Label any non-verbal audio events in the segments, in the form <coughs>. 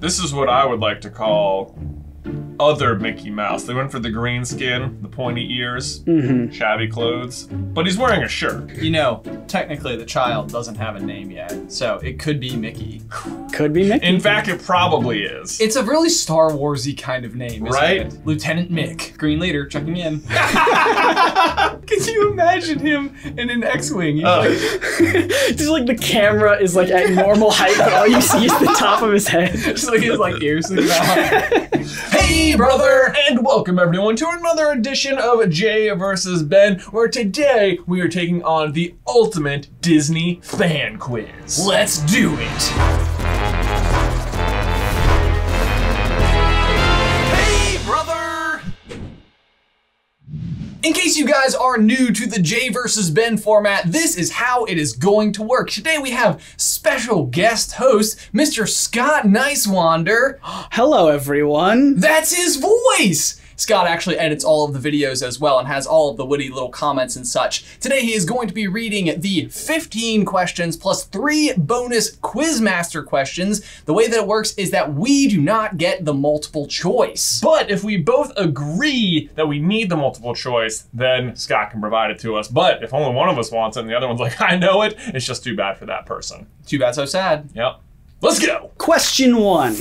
This is what I would like to call other Mickey Mouse. They went for the green skin, the pointy ears, shabby clothes, but he's wearing a shirt. You know, technically the child doesn't have a name yet, so it could be Mickey. Could be Mickey. In fact, it probably is. It's a really Star Warsy kind of name, isn't Right? it? Lieutenant Mick, Green Leader, checking in. <laughs> <laughs> Can you imagine him in an X-wing? Uh, like, <laughs> Just like the camera is like at normal height, but all you see is the top of his head. just like his like ears sticking brother, and welcome everyone to another edition of Jay versus Ben, where today we are taking on the ultimate Disney fan quiz. Let's do it. In case you guys are new to the Jay versus Ben format, this is how it is going to work. Today we have special guest host, Mr. Scott Nicewander. Hello, everyone. That's his voice! Scott actually edits all of the videos as well and has all of the witty little comments and such. Today he is going to be reading the 15 questions plus three bonus Quizmaster questions. The way that it works is that we do not get the multiple choice. But if we both agree that we need the multiple choice, then Scott can provide it to us. But if only one of us wants it and the other one's <laughs> like, I know it, it's just too bad for that person. Too bad, so sad. Yep. Let's go. Question one.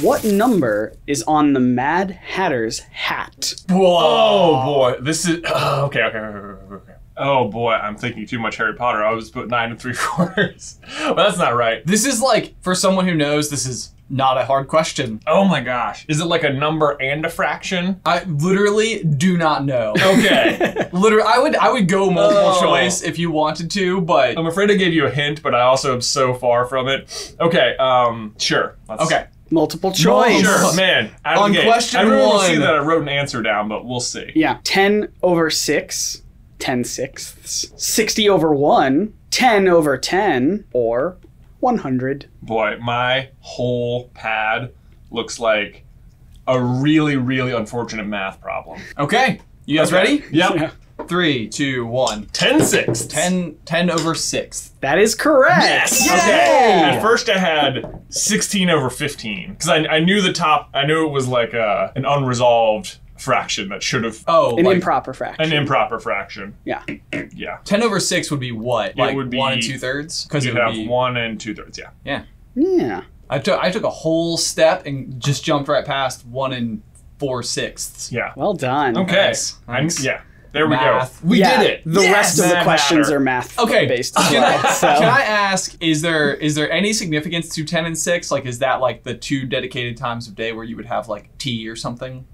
What number is on the Mad Hatter's hat? Oh boy, this is <sighs> oh, okay, okay, okay, okay, okay. Oh boy, I'm thinking too much Harry Potter. I was put nine and three <laughs> quarters, but that's not right. This is like, for someone who knows, this is not a hard question. Oh my gosh, is it like a number and a fraction? I literally do not know. Okay, <laughs> Literally, I would I would go multiple Oh. choice if you wanted to, but I'm afraid I gave you a hint, but I also am so far from it. Okay, um, sure. Let's- okay. Multiple choice. Sure, man. Out of On the gate. question Everyone will see one. that I wrote an answer down, but we'll see. Yeah. 10 over 6, 10 sixths. 60 over 1, 10 over 10, or 100. Boy, my whole pad looks like a really, really unfortunate math problem. Okay. You guys ready? <laughs> Yep. Yeah. Three, two, one. 10 sixths. 10, 10 over 6. That is correct. Yes. Yay! Okay. At first, I had 16 over 15 because I, I knew the top. I knew it was like a, an unresolved fraction that should have Oh, An like, improper fraction. an improper fraction. yeah. Yeah. 10 over 6 would be what? Like would be- 1 and 2 thirds? Because it You'd have be. one and two thirds. Yeah. Yeah. Yeah. I took, I took a whole step and just jumped right past 1 and 4 sixths. Yeah. Well done. Okay. Nice. I'm- Nice. yeah. There Math. we go. We Yeah, did it. The Yes! rest of the questions Hatter. are math Okay. based as Can, well. I, so. can I ask, is there is there any significance to 10 and 6? Like, is that like the two dedicated times of day where you would have like tea or something?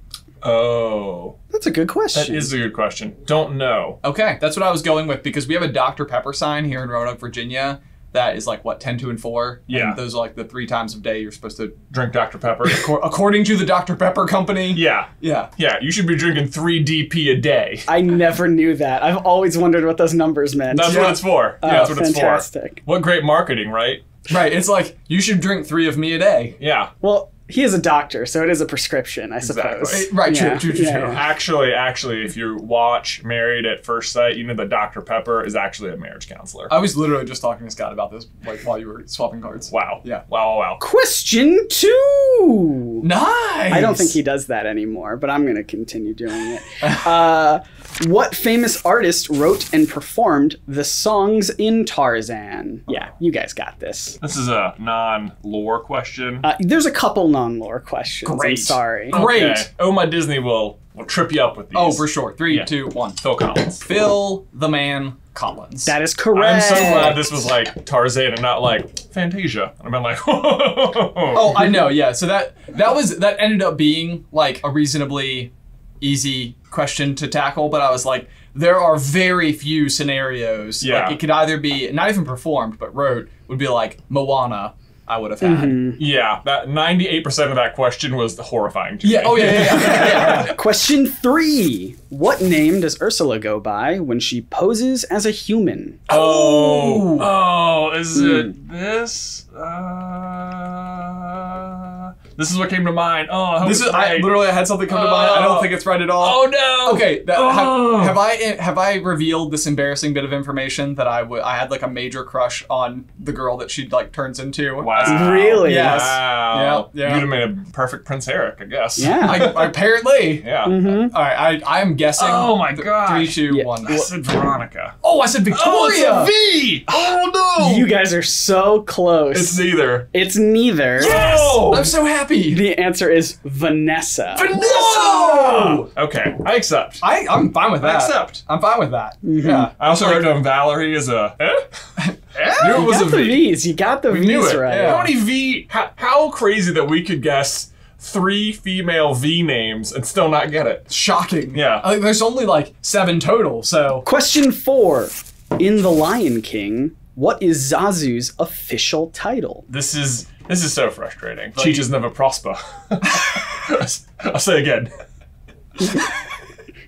Oh, That's a good question. that is a good question. Don't know. Okay, that's what I was going with because we have a Dr. Pepper sign here in Roanoke, Virginia that is like what 10, 2, and 4. Yeah. And those are like the three times of day you're supposed to, Drink Dr. Pepper. <laughs> acor- according to the Dr. Pepper company. yeah. Yeah. Yeah. You should be drinking 3 DP a day. <laughs> I never knew that. I've always wondered what those numbers meant. That's what it's for. Yeah, Oh, that's what fantastic. it's for. What great marketing, right? Right. It's like you should drink three of me a day. Yeah. Well, he is a doctor, so it is a prescription, I Exactly. suppose. Right, true, Yeah, true, true, yeah, yeah. Actually, actually, if you watch Married at First Sight, you know that Dr. Pepper is actually a marriage counselor. I was literally just talking to Scott about this like while you were swapping cards. wow. Yeah. Wow, wow, wow. Question two. Nice. I don't think he does that anymore, but I'm going to continue doing it. <laughs> uh, what famous artist wrote and performed the songs in Tarzan? Yeah, you guys got this. This is a non-lore question. Uh, there's a couple non-lore questions. I'm Great. sorry. Great. Okay. Oh, my Disney will will trip you up with these. Oh, for sure. Three, Yeah. two, one. Phil Collins. Phil the Man Collins. That is correct. I'm so glad this was like Tarzan and not like Fantasia. And I'm like, <laughs> Oh, oh, I know. Yeah. So that that was that ended up being like a reasonably easy question to tackle, but I was like, there are very few scenarios. Yeah. Like, it could either be not even performed, but wrote would be like Moana. I would have had. Mm-hmm. yeah. That 98% of that question was horrifying to Yeah. me. Oh yeah. Yeah. <laughs> yeah, yeah. Question three. What name does Ursula go by when she poses as a human? Oh, oh, is Hmm. it this? Uh, This is what came to mind. Oh, I This it's is I right. literally had something come to mind. I don't Oh. think it's right at all. Oh no. Okay, that, Oh. have, have I have I revealed this embarrassing bit of information that I would I had like a major crush on the girl that she like turns into? Wow. Really? Yes. Wow. Yeah, yeah. You'd have made a perfect Prince Eric, I guess. Yeah. I, apparently. Yeah. Mhm. All right, I I am guessing. Oh my th- gosh. Three, two, Yeah. one. I said Veronica. Oh, I said Victoria. Oh, it's a V. Oh no. You guys are so close. It's neither. It's neither. Whoa. I'm so happy. The answer is Vanessa. Whoa! Okay, I accept. I I'm fine with I that. accept. I'm fine with that. Mm-hmm. Yeah. I also wrote down Valerie as a. Eh? <laughs> Knew it You was a got the V. V's. You got the We V's knew it. right. Yeah. How many V? How, how crazy that we could guess three female V names and still not get it. Shocking. Yeah. Like, there's only like seven total, so Question four. In The Lion King, what is Zazu's official title? This is this is so frustrating. Cheeches never prosper. <laughs> I'll say again.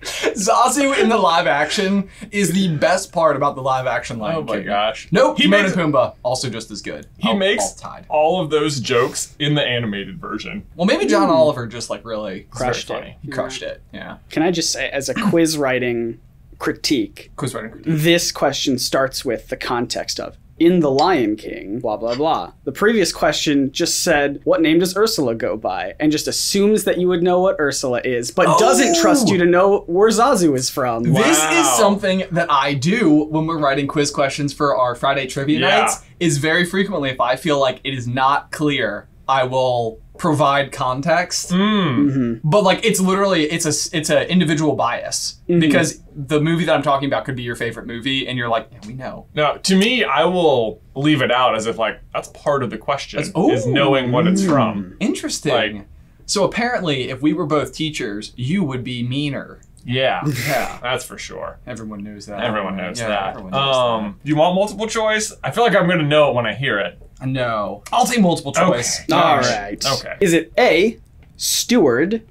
Zazu in the live action is the best part about the live action Lion Oh my King. gosh. Nope. He Timon makes and Pumbaa also just as good. he All- makes all tied. all of those jokes in the animated version. Well, maybe John Oliver just like really Crushed it. funny. he crushed it. Yeah. Can I just say, as a quiz writing critique, Quiz writing. critique, this question starts with the context of in The Lion King, blah, blah, blah. The previous question just said, What name does Ursula go by? And just assumes that you would know what Ursula is, but oh! doesn't Oh! trust you to know where Zazu is from. This is something that I do when we're writing quiz questions for our Friday trivia Yeah. nights. Is very frequently if I feel like it is not clear, I will provide context. Mm. But like it's literally it's a it's a individual bias because the movie that I'm talking about could be your favorite movie, and you're like, yeah, we know. No, to me, I will leave it out as if like that's part of the question That's- is knowing what it's from. Interesting. Like- so apparently, if we were both teachers, you would be meaner. Yeah, <laughs> Yeah. that's for sure. Everyone knows that. Everyone knows Yeah, that. Everyone knows um, do you want multiple choice? I feel like I'm gonna know it when I hear it. That. No, I'll take multiple choice. Okay. All Gosh. right. Okay. Is it A, steward,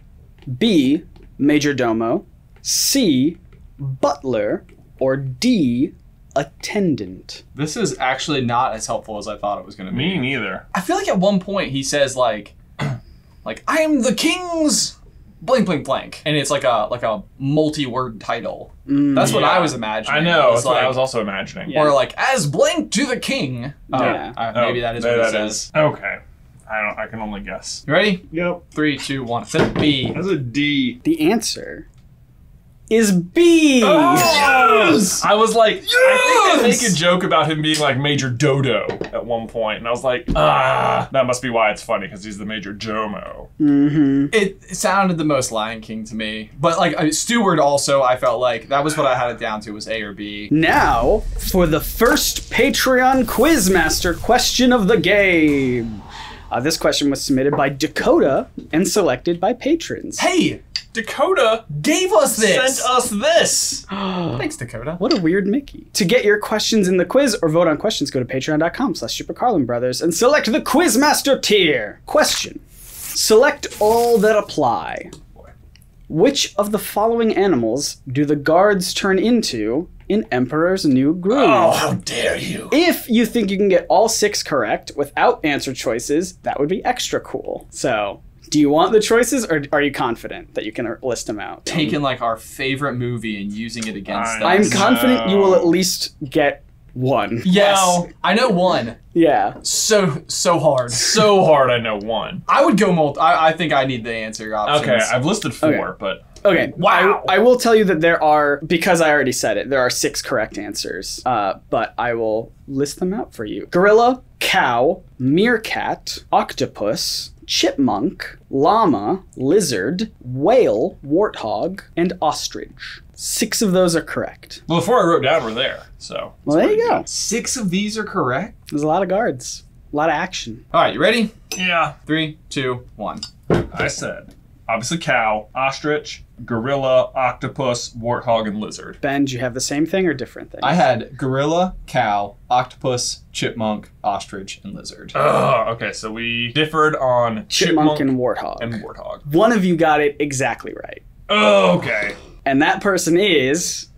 B, major domo, C, butler, or D, attendant? This is actually not as helpful as I thought it was going to be. Me neither. I feel like at one point he says like, <clears throat> like I am the king's blank blank blank, and it's like a like a multi-word title. That's what Yeah. I was imagining. I know. It was That's what I was also imagining. Yeah. Or like as blank to the king. Oh, Yeah. uh, Oh, maybe that is there what it says. is. Okay. I don't. I can only guess. You ready? Yep. Three, two, one. It's a B. That's a D. The answer is B. Yes! I was like, I think they Yes! make a joke about him being like Major Dodo at one point, and I was like, ah, that must be why it's funny because he's the Major Jomo. Mm-hmm. It sounded the most Lion King to me, but like uh, Steward also, I felt like that was what I had it down to was A or B. Now, for the first Patreon Quizmaster question of the game. Uh, this question was submitted by Dakota and selected by patrons. Hey, Dakota gave us this. sent us this. <gasps> Thanks, Dakota. What a weird Mickey. To get your questions in the quiz or vote on questions, go to patreon.com slash Super Carlin Brothers and select the Quizmaster tier. Question. Select all that apply. Which of the following animals do the guards turn into in Emperor's New Groove? Oh, how dare you! If you think you can get all six correct without answer choices, that would be extra cool. So, do you want the choices or are you confident that you can er, list them out? Taking like our favorite movie and using it against I- them. I'm No. confident you will at least get one. Yes, Well- I know one. Yeah. So so hard. So hard. I know one. I would go multi. I, I think I need the answer options. Okay, I've listed four, Okay. but Okay. Wow. I, I will tell you that there are, because I already said it, there are six correct answers. Uh, but I will list them out for you gorilla, cow, meerkat, octopus, chipmunk, llama, lizard, whale, warthog, and ostrich. Six of those are correct. well, the four I wrote down were there. So Well, there you go. Six of these are correct. There's a lot of guards, a lot of action. All right, you ready? yeah, Three, two, one. I said obviously cow, ostrich, gorilla, octopus, warthog, and lizard. Ben, do you have the same thing or different thing? I had gorilla, cow, octopus, chipmunk, ostrich, and lizard. Oh, okay. So we differed on chipmunk, chipmunk, and warthog. and warthog. One of you got it exactly right. Oh, okay. And that person is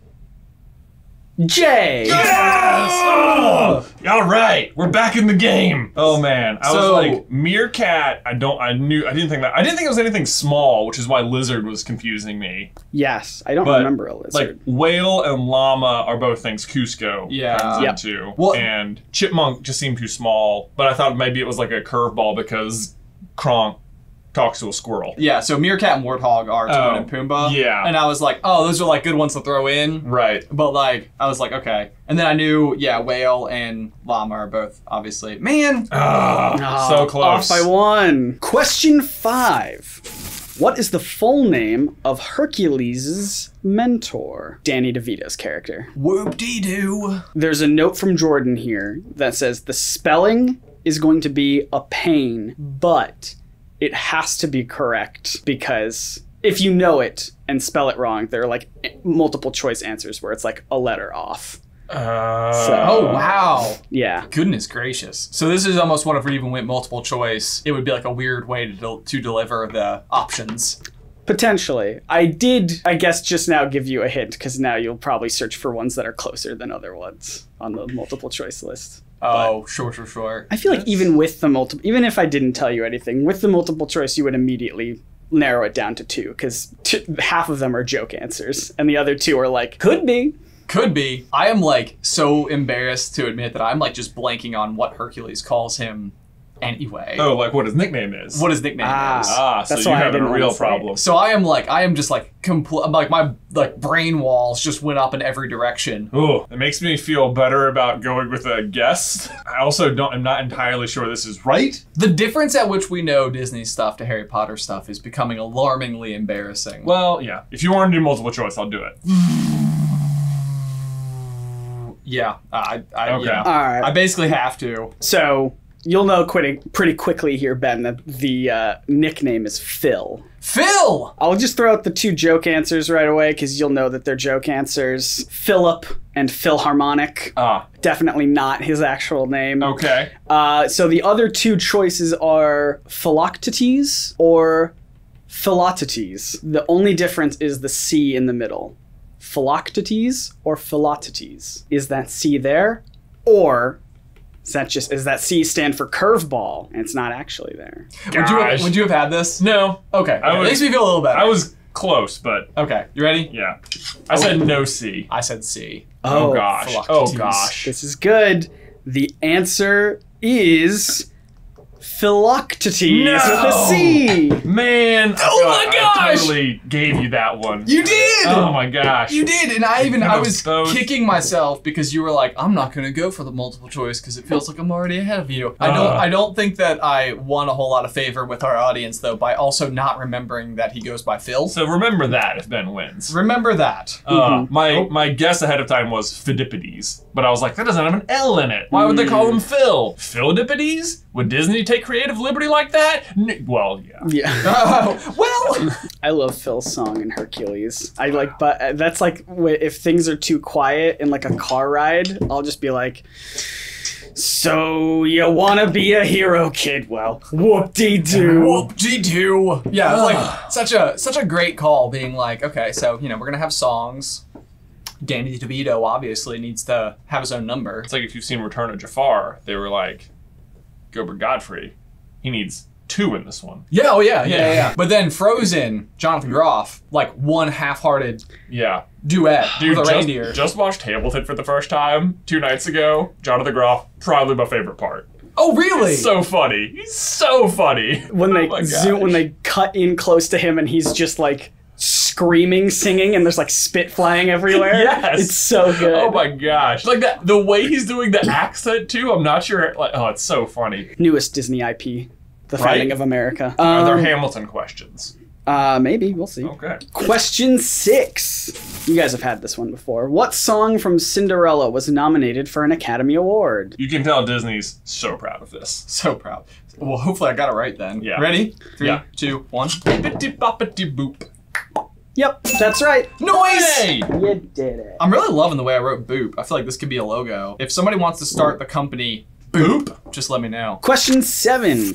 Jay. Oh! All right, we're back in the game. Oh man, I So- was like meerkat. I don't. I knew. I didn't think that. I didn't think it was anything small, which is why lizard was confusing me. Yes, I don't But, remember a lizard. Like whale and llama are both things Kuzco Yeah. comes Yep. into, Well- and chipmunk just seemed too small. But I thought maybe it was like a curveball because Kronk talks to a squirrel. Yeah, so Meerkat and Warthog are Timon Oh, and Pumbaa. yeah. And I was like, oh, those are like good ones to throw in. Right. But like, I was like, okay. And then I knew, yeah, whale and llama are both obviously. Man, Ah, Oh, so close. Off by one. Question five. What is the full name of Hercules' mentor? Danny DeVito's character. whoop dee doo. There's a note from Jordan here that says the spelling is going to be a pain, but it has to be correct because if you know it and spell it wrong, there are like multiple choice answers where it's like a letter off. Uh, So- Oh wow. Yeah. Goodness gracious. So this is almost one if we even went multiple choice. It would be like a weird way to, del- to deliver the options. Potentially. I did, I guess, just now give you a hint because now you'll probably search for ones that are closer than other ones on the multiple choice list. Oh, sure, sure, sure. I feel like even with the multiple, even if I didn't tell you anything, with the multiple choice, you would immediately narrow it down to two because t- half of them are joke answers and the other two are like, could be. Could be. I am like so embarrassed to admit that I'm like just blanking on what Hercules calls him anyway. Oh, like what his nickname is. What his nickname Ah. is. Ah, so That's you why I have a didn't wanna real say it. problem. So I am like I am just like complete like my like brain walls just went up in every direction. Oh, it makes me feel better about going with a guess. I also don't. I'm not entirely sure this is right. The difference at which we know Disney stuff to Harry Potter stuff is becoming alarmingly embarrassing. Well, yeah. If you want to do multiple choice, I'll do it. yeah, I, I Okay. yeah. All right. I basically have to. So you'll know pretty, pretty quickly here, Ben, that the uh, nickname is Phil. Phil. I'll just throw out the two joke answers right away because you'll know that they're joke answers. Philip and Philharmonic. Ah, Definitely not his actual name. okay. Uh, so the other two choices are Philoctetes or Philoctetes. The only difference is the C in the middle. Philoctetes or Philoctetes. Is that C there? Or is that just is that C stand for curveball? And it's not actually there. Would you, have, would you have had this? No, Okay. I okay. would- makes me feel a little better. I was close, but Okay. You ready? yeah. I said no C. I said C. Oh, oh gosh. Oh Philoctetes. gosh. This is good. The answer is Philoctetes No! with a C. Man. Oh feel my like I gosh! totally gave you that one. You did. Oh my gosh. You did, and I even I have was both. kicking myself because you were like, "I'm not going to go for the multiple choice because it feels like I'm already ahead of you." I don't. Uh. I don't think that I won a whole lot of favor with our audience though by also not remembering that he goes by Phil. So remember that if Ben wins. Remember that. Uh, my my guess ahead of time was Phidippides, but I was like, that doesn't have an L in it. Why would they call him Phil? Philippides? Would Disney take creative liberty like that? N- well, yeah. <laughs> Yeah. <laughs> Oh, well, I love Phil's song in Hercules. I like, but uh, that's like if things are too quiet in like a car ride, I'll just be like, "So you wanna be a hero, kid? Well, whoop de doo." <laughs> whoop de doo. Yeah, it's like such a such a great call. Being like, okay, so you know we're gonna have songs. Danny DeVito obviously needs to have his own number. It's like if you've seen Return of Jafar, they were like, Gilbert Gottfried, he needs two in this one. Yeah, oh yeah, yeah, yeah. Yeah. yeah. But then Frozen, Jonathan Groff, like one half-hearted Yeah. duet Dude, with a just, reindeer. just watched Hamilton for the first time two nights ago. Jonathan Groff, probably my favorite part. oh really? So funny. He's so funny. When <laughs> oh they Oh zoom, when they cut in close to him and he's just like screaming, singing, and there's like spit flying everywhere. <laughs> Yes. it's so good. Oh my gosh. Like that the way he's doing the accent too, I'm not sure like oh it's so funny. Newest Disney IP, The Right? Finding of America. Are there Um, Hamilton questions? uh, maybe we'll see. Okay. Question six. You guys have had this one before. What song from Cinderella was nominated for an Academy Award? You can tell Disney's so proud of this. <laughs> so proud. Well, hopefully I got it right then. Yeah. Ready? Three, Yeah. two, one. Bippity boppity boop. Yep, that's right. Noise. Hey! You did it. I'm really loving the way I wrote Boop. I feel like this could be a logo. If somebody wants to start the company Boop, just let me know. Question seven.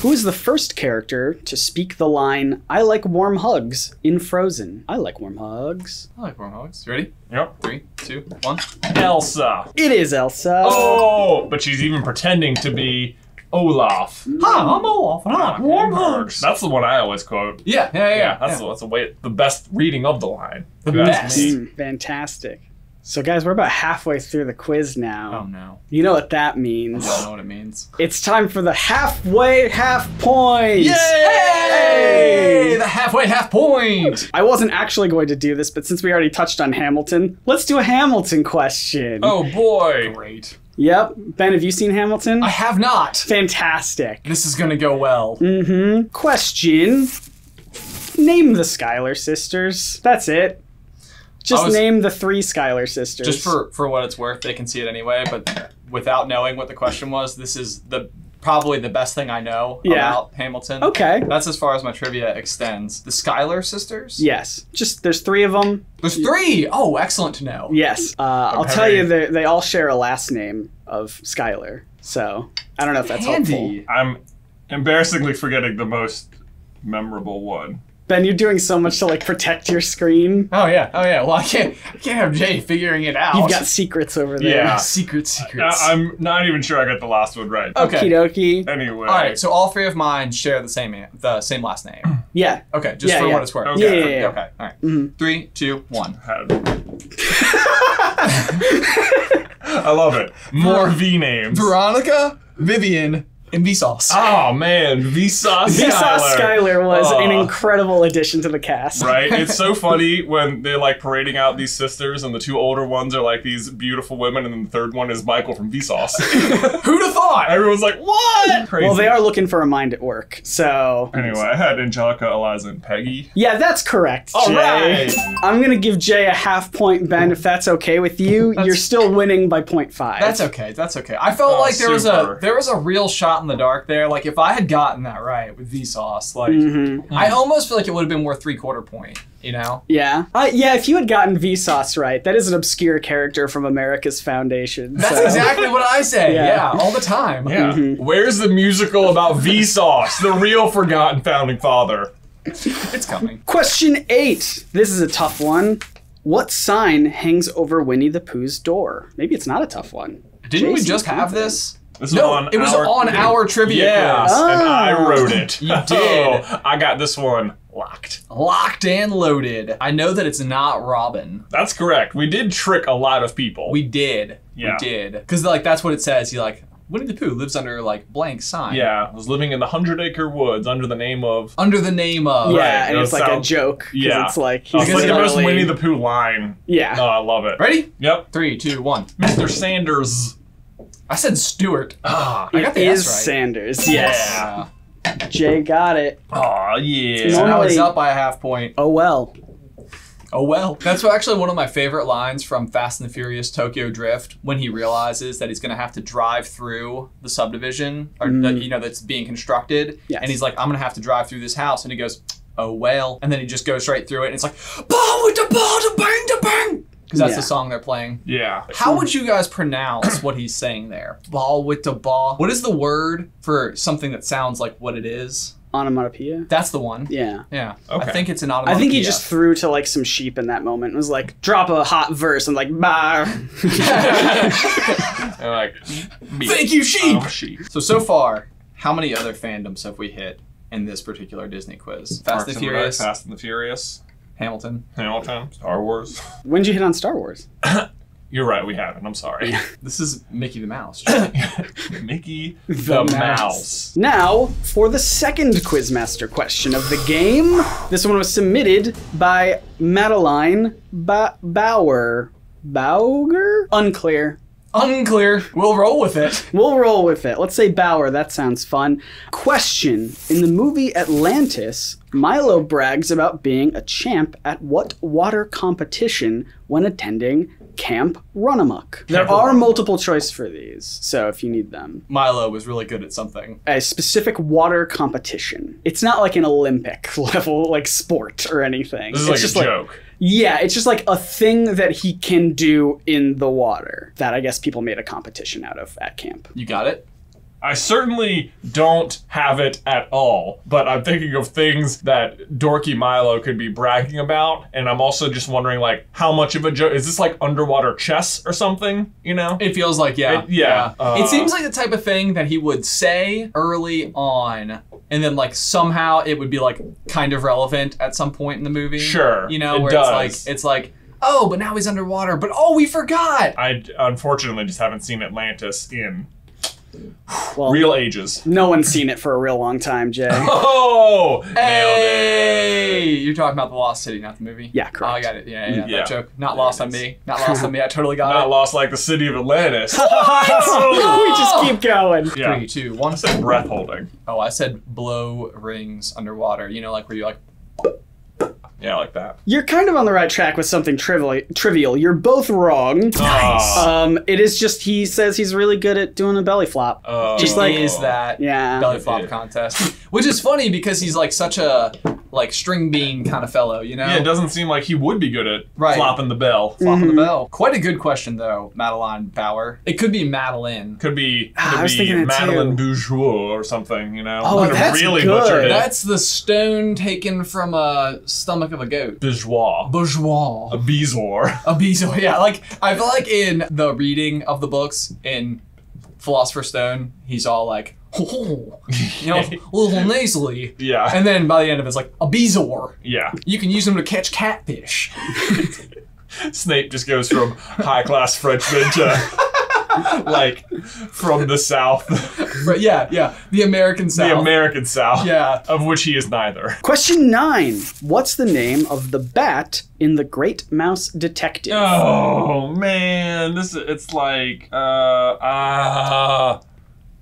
Who is the first character to speak the line, I like warm hugs in Frozen? I like warm hugs. I like warm hugs. You ready? Yep. Three, two, one. Elsa. It is Elsa. Oh, but she's even pretending to be Olaf. Hi, I'm Olaf, and I like warm hugs. That's the one I always quote. Yeah, yeah, yeah. Yeah, that's yeah. the that's the way the best reading of the line. The That's best. Mm, fantastic. So, guys, we're about halfway through the quiz now. Oh no. You know what that means. I don't know what it means. It's time for the halfway half points. Hey! The halfway half point! I wasn't actually going to do this, but since we already touched on Hamilton, let's do a Hamilton question. Oh boy. Great. Yep. Ben, have you seen Hamilton? I have not. Fantastic. This is gonna go well. Mm-hmm. Question. Name the Schuyler sisters. That's it. Just was- name the three Schuyler sisters. Just for for what it's worth, they can see it anyway. But without knowing what the question was, this is the probably the best thing I know Yeah. about Hamilton. Okay. That's as far as my trivia extends. The Schuyler sisters. Yes. Just there's three of them. There's three. Oh, excellent to know. Yes. Uh, I'll Okay. tell you they they all share a last name of Schuyler. So I don't know if that's helpful. I'm embarrassingly forgetting the most memorable one. Ben, you're doing so much to like protect your screen. Oh yeah. Oh yeah. Well, I can't. I can't have Jay figuring it out. You've got secrets over there. Yeah. secret <laughs> secrets. I, I'm not even sure I got the last one right. Okay. Okie dokie. Anyway. All right. So all three of mine share the same the same last name. <clears throat> Yeah. Okay. Just Yeah, for yeah. what it's worth. Okay. Yeah, yeah, yeah. Okay. All right. Mhm. Three, two, one. Had- <laughs> I love it. More V names. Veronica, Vivian, and Vsauce. Oh man, Vsauce Vsauce Schuyler. Schuyler was an oh. incredible addition to the cast. Right? It's so <laughs> funny when they're like parading out these sisters, and the two older ones are like these beautiful women, and then the third one is Michael from Vsauce. <laughs> Who'd have thought? Everyone's like, "What?" Crazy. Well, they are looking for a mind at work. So Anyway, I had Angelica, Eliza, and Peggy. yeah, that's correct. All Jay. right. I'm gonna give Jay a half point, Ben. If that's okay with you, you're still winning by 0.5. That's okay. That's okay. I felt Oh, like there was a there was a real shot in the dark there. Like if I had gotten that right with Vsauce, like Mhm. I almost feel like it would have been worth three quarter point. You know? Yeah. Uh, yeah, if you had gotten Vsauce right, that is an obscure character from America's Foundation. That's so- exactly what I say. <laughs> Yeah. Yeah, all the time. Yeah. Mm-hmm. Where's the musical about Vsauce, the real forgotten founding father? It's coming. Question eight. This is a tough one. What sign hangs over Winnie the Pooh's door? Maybe it's not a tough one. Didn't we just have confident. this? This is No, on it was our, on our trivia Yeah, quiz. and I wrote it. You <laughs> did. Oh, I got this one locked. Locked and loaded. I know that it's not Robin. That's correct. We did trick a lot of people. We did. Yeah. We did. Because like that's what it says. He like Winnie the Pooh lives under like blank sign. yeah, was living in the Hundred Acre Woods under the name of. Under the name of. Yeah, Right, and it's like a joke. joke. 'cause Yeah. It's like Oh, he's it's like the most Winnie the Pooh line. Yeah. Oh, I love it. Ready? Yep. Three, two, one. Mr. Sanders. I said Stewart. Ah. I got the is S right. Sanders. Yes. Yeah. Jay got it. Oh yeah. So now it's up by a half point. Oh well. Oh well. That's actually one of my favorite lines from Fast and the Furious Tokyo Drift when he realizes that he's going to have to drive through the subdivision or that, you know that's being constructed Mm. Yes. and he's like I'm going to have to drive through this house and he goes oh well and then he just goes straight through it and it's like the ball to bang to bang because that's Yeah. the song they're playing. Yeah. How would you guys pronounce what he's saying there? Ball with the ball. What is the word for something that sounds like what it is? Onomatopoeia. That's the one. Yeah. Yeah. Okay. I think it's an onomatopoeia. I think he just threw to like some sheep in that moment and was like, drop a hot verse and like, bah. <laughs> And like. Thank you, sheep. Oh, sheep. So so far, how many other fandoms have we hit in this particular Disney quiz? Fast Parks and and Furious, Rec, Fast and the Furious. Hamilton. Hamilton. Star Wars. <laughs> When did you hit on Star Wars? <coughs> You're right. We haven't. I'm sorry. <laughs> This is Mickey the Mouse. <coughs> Mickey The the, Mouse. Mouse. Now, for the second Quizmaster question of the game. This one was submitted by Madeline ba- Bauer. Bauger? Unclear. Unclear. We'll roll with it. <laughs> We'll roll with it. Let's say Bauer. That sounds fun. Question In the movie Atlantis, Milo brags about being a champ at what water competition when attending Camp Runamuck? There are multiple choice for these, so if you need them. Milo was really good at something. A specific water competition. It's not like an Olympic <laughs> level, like sport or anything. This is it's like just a like joke. Yeah, it's just like a thing that he can do in the water that I guess people made a competition out of at camp. You got it? I certainly don't have it at all, but I'm thinking of things that dorky Milo could be bragging about, and I'm also just wondering like how much of a joke is this like underwater chess or something? You know? It feels like yeah, It- yeah, uh, it seems like the type of thing that he would say early on, and then like somehow it would be like kind of relevant at some point in the movie. Sure, you know it where does. it's like it's like oh, but now he's underwater. But oh, we forgot. I unfortunately just haven't seen Atlantis in Well, real ages. no one's seen it for a real long time, Jay. <laughs> Oh, nailed it. Hey, you're talking about the Lost City, not the movie. Yeah, Oh, I got it. Yeah, yeah, Yeah. that joke. Not lost on me. Not lost on me. I totally got Not it. Not lost like the city of Atlantis. <laughs> Oh, we just keep going. yeah. Three, two, one. I said breath holding. Oh, I said blow rings underwater. You know, like where you like. Yeah, like that. You're kind of on the right track with something trivial. Trivial. You're both wrong. Nice. Um, it is just he says he's really good at doing a belly flop. Uh, just like- is that Yeah. belly flop Yeah. contest, which is funny because he's like such a like string bean kind of fellow, you know. Yeah, it doesn't seem like he would be good at Right. flopping the bell. Flopping Mm-hmm. the bell. Quite a good question though, Madeline Bauer. It could be Madeline. Could be, could Ah, I was be thinking it Madeline too. Bourgeois or something, you know? Oh, that's really good. That's the stone taken from a stomach of a goat. Bourgeois. Bourgeois. A. Bezoar. A bezo. Yeah, like I feel like in the reading of the books in Philosopher's Stone, he's all like, oh, <laughs> you know, <laughs> a little nasally. Yeah. And then by the end of it, it's like a bezor. yeah. You can use them to catch catfish. <laughs> Snape just goes from high class Frenchman to <laughs> like from the South, <laughs> But yeah, yeah, the American South. the American South, Yeah. of which he is neither. Question nine. What's the name of the bat in the Great Mouse Detective? Oh man, this is, it's like uh uh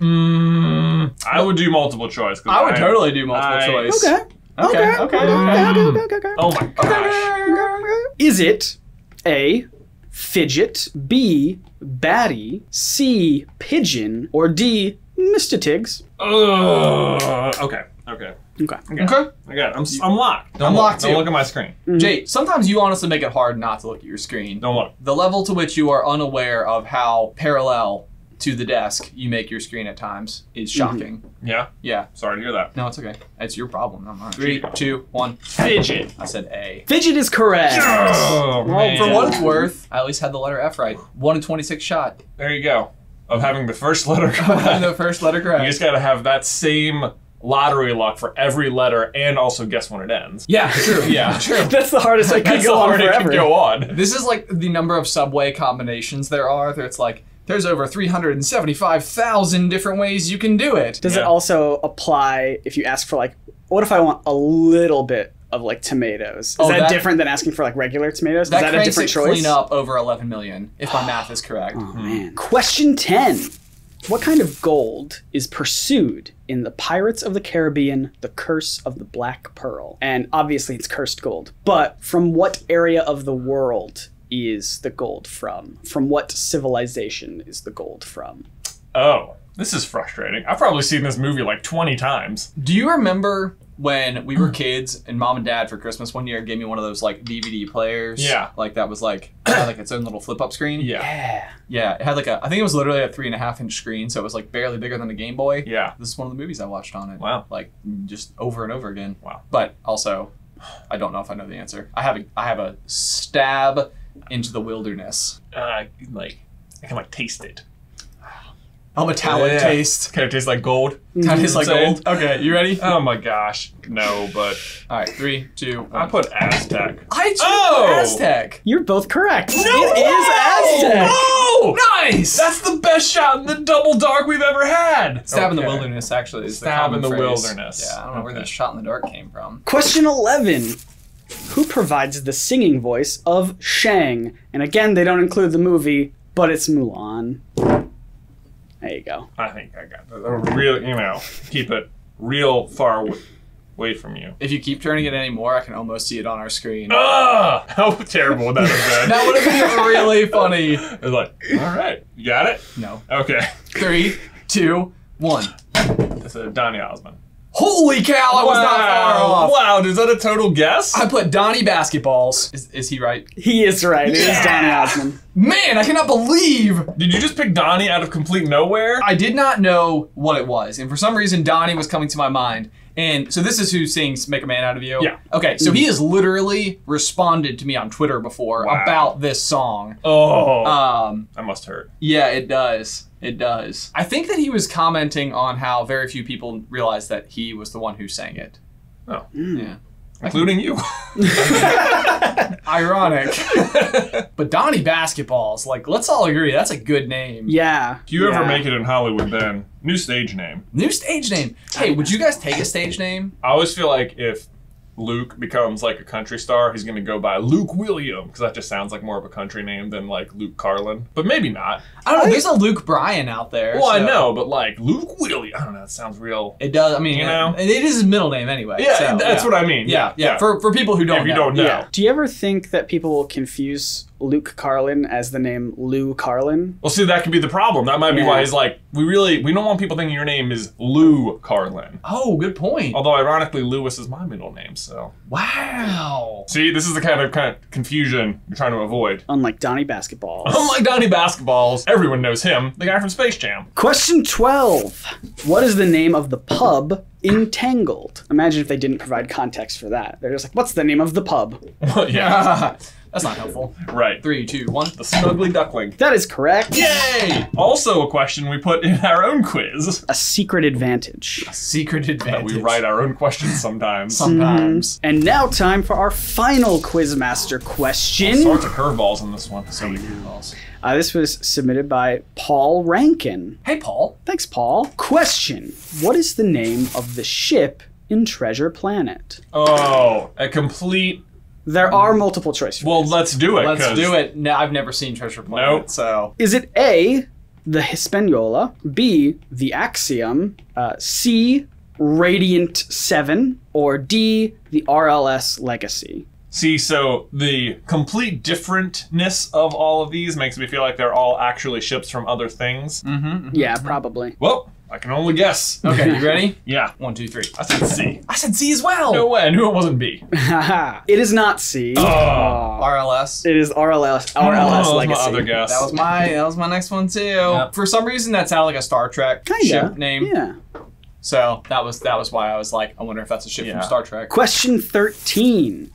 mm, I would do multiple choice. 'cause I would totally do multiple I- choice. Okay. Okay, okay, okay. okay, okay, okay, okay. Oh my gosh. Is it A. Fidget, B. Batty, C. Pigeon, or D. Mr. Tiggs? Ugh. okay. Okay. Okay. Okay. Okay. I got it. I'm, I'm locked. Don't I'm look, locked Don't too. look at my screen. Mm-hmm. Jay, sometimes you honestly make it hard not to look at your screen. Don't look. The level to which you are unaware of how parallel to the desk you make your screen at times is mm-hmm. shocking. Yeah. Yeah. Sorry to hear that. No, it's okay. It's your problem, not mine. Three, two, one. Fidget. I said A. Fidget is correct. Oh man. For what it's worth, I at least had the letter F right. One in 26 shot. There you go. Of having the first letter <laughs> Having correct. the first letter correct. You just gotta have that same lottery luck for every letter and also guess when it ends. Yeah, <laughs> true. Yeah. <laughs> true. That's the hardest I could That's go the on hard it forever. could go on. This is like the number of subway combinations there are. There, it's like there's over 375,000 different ways you can do it. Does it also apply if you ask for like, what if I want a little bit of like tomatoes? Is Oh, that, that- different than asking for like regular tomatoes? That, is that a different it choice? clean up over 11 million, if my math is correct. Oh hmm. man. Question 10. What kind of gold is pursued in the Pirates of the Caribbean, The Curse of the Black Pearl? And obviously it's cursed gold. But from what area of the world is the gold from? From what civilization is the gold from? Oh, this is frustrating. I've probably seen this movie like 20 times. Do you remember when we were kids and mom and dad for Christmas one year gave me one of those like DVD players? Yeah. Like that was like <clears throat> had like its own little flip up screen. Yeah. Yeah. Yeah. It had like a I think it was literally a three and a half inch screen, so it was like barely bigger than a Game Boy. Yeah. This is one of the movies I watched on it. Wow. Like just over and over again. Wow. But also, I don't know if I know the answer. I have a I have a stab into the wilderness. Uh, like, I can like taste it. A metallic Yeah. taste. Kind of tastes like gold. Kind of tastes like Insane. gold. Okay, you ready? Oh my gosh. No, but All right, three, two, I put Aztec. I chose Oh! Aztec. You're both correct. No it is way! Aztec. Oh! Nice. That's the best shot in the double dark we've ever had. Stab in the Okay. wilderness actually is the Stab common in the phrase. wilderness. Yeah, I don't know where Okay. the shot in the dark came from. Question 11. Who provides the singing voice of Shang? And again, they don't include the movie, but it's Mulan. There you go. I think I got that. A real, you know, keep it real far away, away from you. If you keep turning it anymore, I can almost see it on our screen. Ah! <laughs> How terrible would that have been? That would have been really funny. It's like, all right, you got it? No. Okay. Three, two, one. It's a Donny Osmond. Holy cow! I was not far Wow. off. Wow, is that a total guess? I put Donnie basketballs. Is, is he right? He is right. It is Yeah. Donny Osmond. Man, I cannot believe Did you just pick Donnie out of complete nowhere? I did not know what it was, and for some reason, Donnie was coming to my mind. And so this is who sings "Make a Man Out of You." Yeah. Okay, so he has literally responded to me on Twitter before Wow. about this song. oh, Um, that must hurt. yeah, it does. It does. I think that he was commenting on how very few people realized that he was the one who sang it. Oh, Yeah. including you. <laughs> Ironic. <laughs> but Donnie Basketballs, like, let's all agree that's a good name. Yeah. If you ever make it in Hollywood, Ben, new stage name. New stage name. Hey, would you guys take a stage name? I always feel like if Luke becomes like a country star, he's gonna go by Luke William because that just sounds like more of a country name than like Luke Carlin. But maybe not. I don't know. There's a Luke Bryan out there. Well, I know, but like Luke William, I don't know. It sounds real. It does. I mean, You know? it is his middle name anyway. Yeah, so, that's yeah. what I mean. Yeah, yeah. For for people who don't if you know. don't know. Yeah. Do you ever think that people will confuse Luke Carlin as the name Lou Carlin? Well, see, that could be the problem. That might be Yeah. why he's like, we really, we don't want people thinking your name is Lou Carlin. Oh, good point. Although, ironically, Lewis is my middle name, so. Wow. See, this is the kind of kind of confusion you're trying to avoid. Unlike Donnie Basketball. <laughs> Unlike Donnie Basketballs, everyone knows him, the guy from Space Jam. Question 12. What is the name of the pub in Tangled. Imagine if they didn't provide context for that. They're just like, what's the name of the pub? <laughs> yeah, <laughs> that's not helpful. right. Three, two, one. The Snuggly Duckling. That is correct. Yay! Also, a question we put in our own quiz. A secret advantage. A secret That advantage. we write our own questions sometimes. sometimes. And now, time for our final Quizmaster question. All Sorts of curveballs in this one. So many curveballs. Uh, this was submitted by Paul Rankin. Hey, Paul. Thanks, Paul. Question What is the name of the ship in Treasure Planet? Oh, a complete. There hmm. are multiple choices. Well, let's do it. Let's 'cause- do it. No, I've never seen Treasure Planet, Nope. so Is it A, the Hispaniola, B, the Axiom, uh, C, Radiant 7, or D, the RLS Legacy? See, so the complete differentness of all of these makes me feel like they're all actually ships from other things. Mm-hmm, mm-hmm. Yeah, probably. Well, I can only guess. okay. You ready? <laughs> Yeah, One, two, three. I said C. I said C as well. No way, I knew it wasn't B. <laughs> it is not C. Oh. oh. RLS. It is RLS, Oh, RLS that was Legacy. my other guess. That was my that was my next one too. For some reason, that sounded like a Star Trek Kinda. ship name. Yeah. So that was that was why I was like, I wonder if that's a ship Yeah. from Star Trek. Question 13.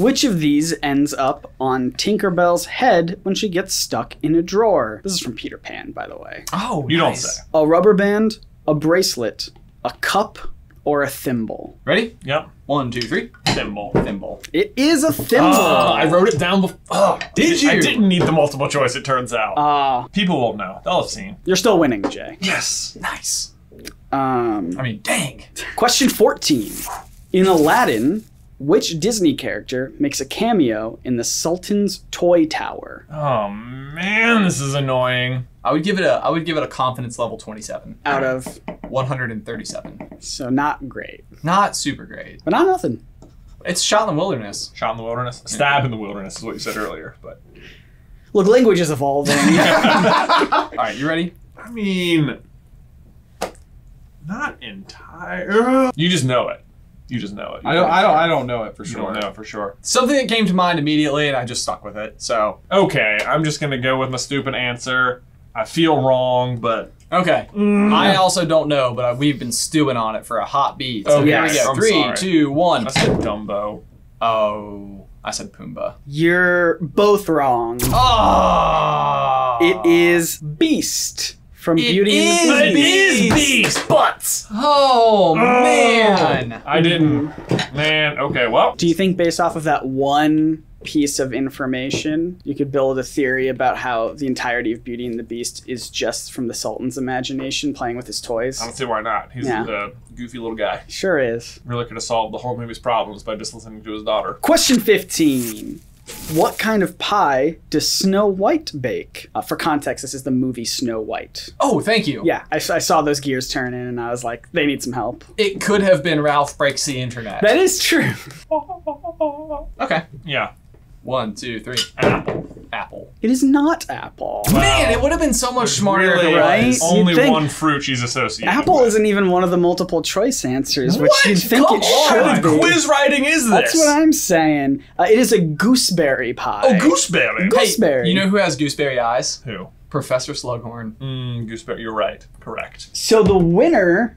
Which of these ends up on Tinkerbell's head when she gets stuck in a drawer? This is from Peter Pan, by the way. Oh, You don't say. A rubber band, a bracelet, a cup, or a thimble? Ready? Yep. One, two, three. Thimble. Thimble. It is a thimble. Oh, I wrote it down before. Oh, Did I you? didn't need the multiple choice, it turns out. Ah, People won't know. They'll have seen. you're still winning, Jay. Yes. Nice. Um, I mean, dang. question 14. In Aladdin, which Disney character makes a cameo in the Sultan's Toy Tower? Oh, man, this is annoying. I would give it a I would give it a confidence level 27. Out of, 137. so not great, Not super great. but not nothing. It's shot in the wilderness. Shot in the wilderness. Stab in the wilderness is what you said earlier. But Look, language is evolving. <laughs> <laughs> All right, you ready? I mean, not entire. You just know it. You just know it. I don't I don't I don't know it for You sure. don't know for sure. Something that came to mind immediately and I just stuck with it. So, Okay, I'm just gonna go with my stupid answer. I feel wrong, but okay. Mm. I also don't know, but we've been stewing on it for a hot beat. So Okay, here we go. I'm Three, sorry. two, one. I said Dumbo. Oh, I said Pumbaa. You're both wrong. Oh, It is Beast from It Beauty and the Beast. Beast. Beast Butts. Oh man. I didn't. Man. Okay. Well. Do you think, based off of that one piece of information, you could build a theory about how the entirety of Beauty and the Beast is just from the Sultan's imagination playing with his toys? I don't see why not. He's Yeah. a goofy little guy. Sure is. Really could have solved the whole movie's problems by just listening to his daughter. Question 15. What kind of pie does Snow White bake? Uh, for context, this is the movie Snow White. Oh, thank you. Yeah, I, I saw those gears turning and I was like, they need some help. It could have been Ralph breaks the internet. That is true. <laughs> Okay. Yeah. One, two, three. Apple. apple. It is not apple. Man, it would have been so much smarter. Really, if it right? was. Only think- one fruit she's associated. Apple with. isn't even one of the multiple choice answers, which What? you'd think Come it on. should What be. kind quiz writing is this? That's what I'm saying. Uh, it is a gooseberry pie. Oh, gooseberry. Hey, Gooseberry. you know who has gooseberry eyes? Who? Professor Slughorn. Mm, gooseberry. You're right. Correct. So the winner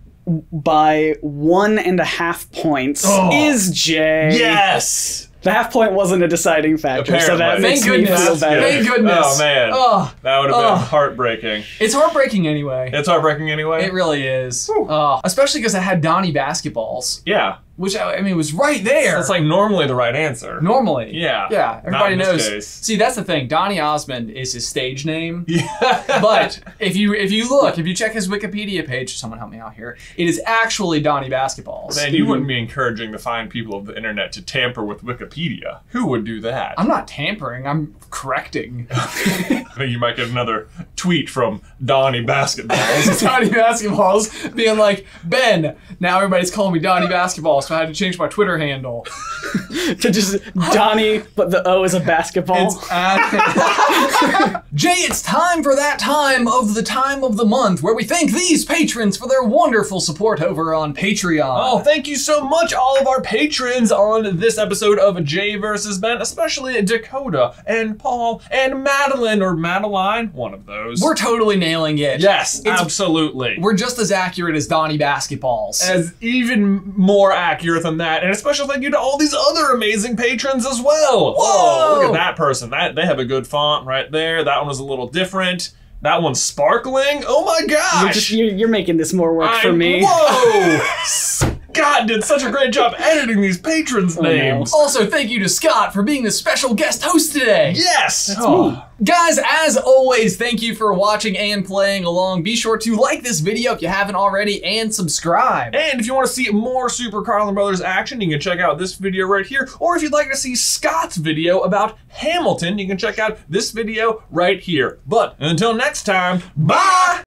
by one and a half points Oh. is Jay. Yes. The half point wasn't a deciding factor, so that Apparently. makes Thank me goodness. feel better. Thank goodness. Oh, man. Oh, That would have been Oh. heartbreaking. it's heartbreaking anyway. It's heartbreaking anyway. It really is. Oh, especially because I had Donnie basketballs, yeah. Which I, I mean was right there. That's like normally the right answer. normally. Yeah. Yeah, everybody Not in this knows. See, that's the thing. Donny Osmond is his stage name. Yeah. <laughs> But if you if you look, if you check his Wikipedia page, someone help me out here. It is actually Donnie Basketballs. Man, you wouldn't be encouraging the fine people of the internet to tamper with Wikipedia. Who would do that? I'm not tampering. I'm correcting. <laughs> I think you might get another tweet from Donnie Basketballs. <laughs> Donnie Basketballs being like, Ben, now everybody's calling me Donnie Basketball, so I had to change my Twitter handle. <laughs> to just Donnie, but the O is a basketball. It's at- <laughs> J, it's time for that time of the time of the month where we thank these patrons for their wonderful support over on Patreon. Oh, thank you so much, all of our patrons on this episode of J versus Ben, especially Dakota and Paul and Madeline or Madeline, one of those. We're totally nailing it. yes, It's- absolutely. We're just as accurate as Donnie Basketballs. as even more accurate than that, and a special thank you to all these other amazing patrons as well. Whoa! look at that person. That they have a good font right there. That one is a little different. That one's sparkling. Oh my gosh! You're, just, you're, you're making this more work for me. Whoa! <laughs> <laughs> Scott did such a great job editing these patrons' Oh, names. also, thank you to Scott for being the special guest host today. Yes. me. Oh. Guys, as always, thank you for watching and playing along. Be sure to like this video if you haven't already and subscribe. And if you want to see more Super Carlin Brothers action, you can check out this video right here. Or if you'd like to see Scott's video about Hamilton, you can check out this video right here. But until next time, bye!